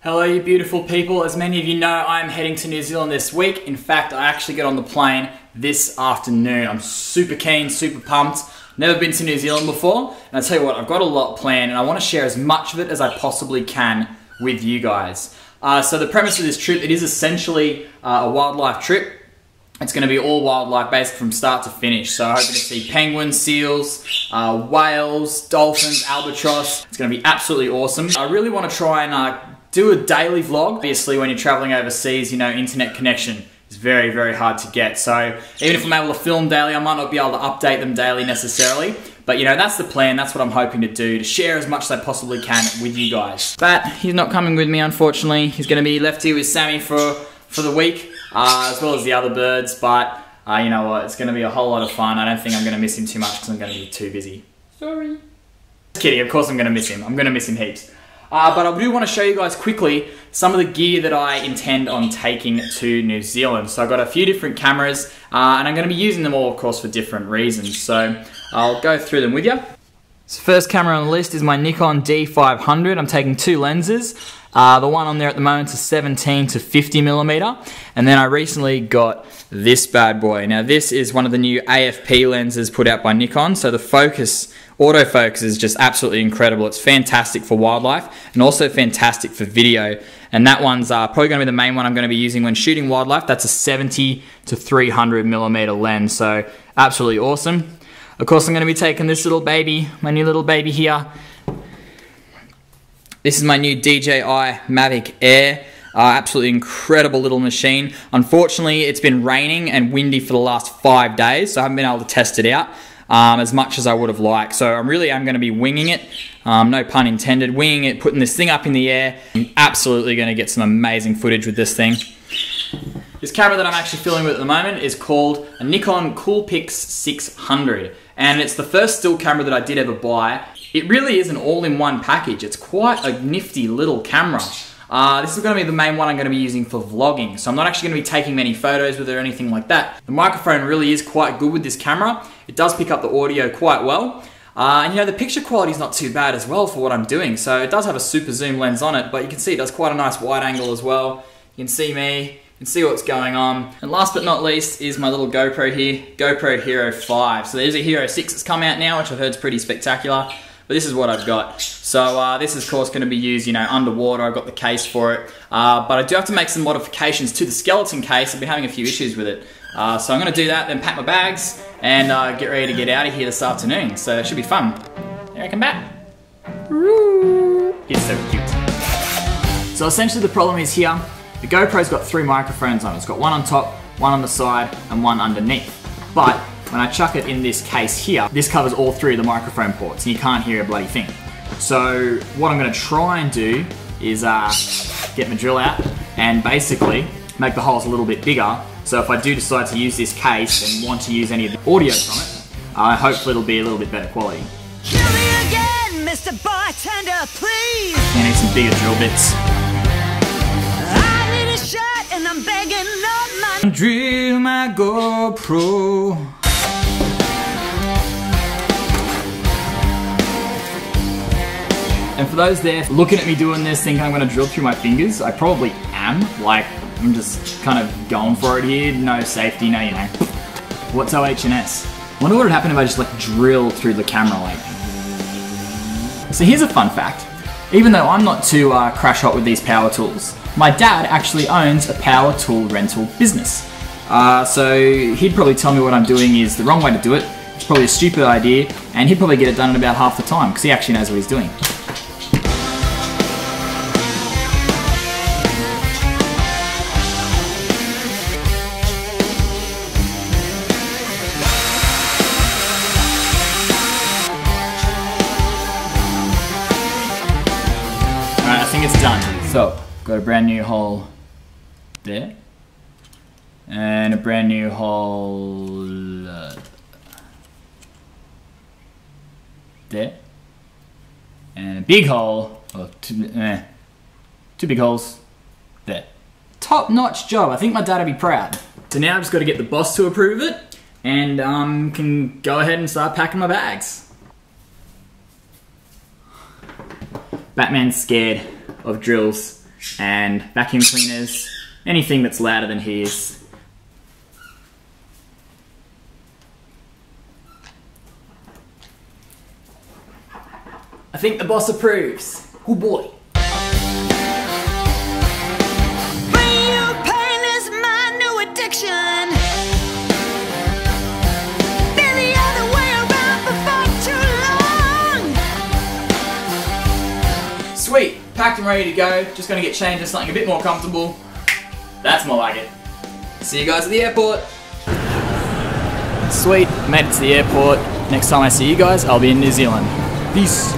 Hello, you beautiful people. As many of you know, I'm heading to New Zealand this week. In fact, I actually get on the plane this afternoon. I'm super keen, super pumped. Never been to New Zealand before, and I tell you what, I've got a lot planned, and I want to share as much of it as I possibly can with you guys. Uh, so the premise of this trip, it is essentially uh, a wildlife trip. It's going to be all wildlife based from start to finish. So I'm hoping to see penguins, seals, uh, whales, dolphins, albatross. It's going to be absolutely awesome. I really want to try and uh, do a daily vlog. Obviously, when you're traveling overseas, you know, internet connection is very, very hard to get. So even if I'm able to film daily, I might not be able to update them daily necessarily. But you know, that's the plan. That's what I'm hoping to do, to share as much as I possibly can with you guys. But he's not coming with me, unfortunately. He's gonna be left here with Sammy for, for the week, uh, as well as the other birds. But uh, you know what, it's gonna be a whole lot of fun. I don't think I'm gonna miss him too much because I'm gonna be too busy. Sorry. Just kidding, of course I'm gonna miss him. I'm gonna miss him heaps. Uh, but I do want to show you guys quickly some of the gear that I intend on taking to New Zealand. So I've got a few different cameras uh, and I'm going to be using them all of course for different reasons. So I'll go through them with you. So first camera on the list is my Nikon D500. I'm taking two lenses. Uh, the one on there at the moment is 17 to 50 millimeter. And then I recently got this bad boy. Now this is one of the new AFP lenses put out by Nikon. So the focus autofocus is just absolutely incredible. It's fantastic for wildlife and also fantastic for video. And that one's uh, probably going to be the main one I'm going to be using when shooting wildlife. That's a 70 to 300 millimeter lens. So absolutely awesome. Of course, I'm going to be taking this little baby, my new little baby here. This is my new DJI Mavic Air. Uh, absolutely incredible little machine. Unfortunately, it's been raining and windy for the last five days, so I haven't been able to test it out um, as much as I would have liked. So I'm really I'm going to be winging it, um, no pun intended, winging it, putting this thing up in the air. I'm absolutely going to get some amazing footage with this thing. This camera that I'm actually filming with at the moment is called a Nikon Coolpix 600 and it's the first still camera that I did ever buy. It really is an all-in-one package. It's quite a nifty little camera. Uh, this is going to be the main one I'm going to be using for vlogging, so I'm not actually going to be taking many photos with it or anything like that. The microphone really is quite good with this camera. It does pick up the audio quite well. Uh, and you know, the picture quality is not too bad as well for what I'm doing. So it does have a super zoom lens on it, but you can see it does quite a nice wide angle as well. You can see me, you can see what's going on. And last but not least is my little GoPro here, GoPro Hero 5. So there's a Hero 6 that's come out now, which I've heard is pretty spectacular but this is what I've got. So uh, this is of course going to be used, you know, underwater. I've got the case for it, uh, but I do have to make some modifications to the skeleton case. I've been having a few issues with it. Uh, so I'm going to do that, then pack my bags, and uh, get ready to get out of here this afternoon. So it should be fun. There I come back. He's so cute. So essentially the problem is here, the GoPro's got three microphones on it. It's got one on top, one on the side, and one underneath. But when I chuck it in this case here, this covers all three of the microphone ports and you can't hear a bloody thing. So what I'm gonna try and do is uh, get my drill out and basically make the holes a little bit bigger. So if I do decide to use this case and want to use any of the audio from it, uh, hopefully it'll be a little bit better quality. Kill me again, Mr. Bartender, please! I need some bigger drill bits. I need a shot and I'm begging on my... Drill my GoPro. Those there looking at me doing this, thinking I'm gonna drill through my fingers, I probably am. Like, I'm just kind of going for it here. No safety, no, you know. What's OH&S? Wonder what would happen if I just like drill through the camera like. So here's a fun fact. Even though I'm not too uh, crash hot with these power tools, my dad actually owns a power tool rental business. Uh, so he'd probably tell me what I'm doing is the wrong way to do it. It's probably a stupid idea, and he'd probably get it done in about half the time because he actually knows what he's doing. Brand new hole there. And a brand new hole uh, there. And a big hole, or two, eh, two big holes there. Top notch job. I think my dad would be proud. So now I've just got to get the boss to approve it and um, can go ahead and start packing my bags. Batman's scared of drills. And vacuum cleaners, anything that's louder than his. I think the boss approves. Oh boy. Packed and ready to go. Just gonna get changed into something a bit more comfortable. That's more like it. See you guys at the airport. Sweet, made it to the airport. Next time I see you guys, I'll be in New Zealand. Peace.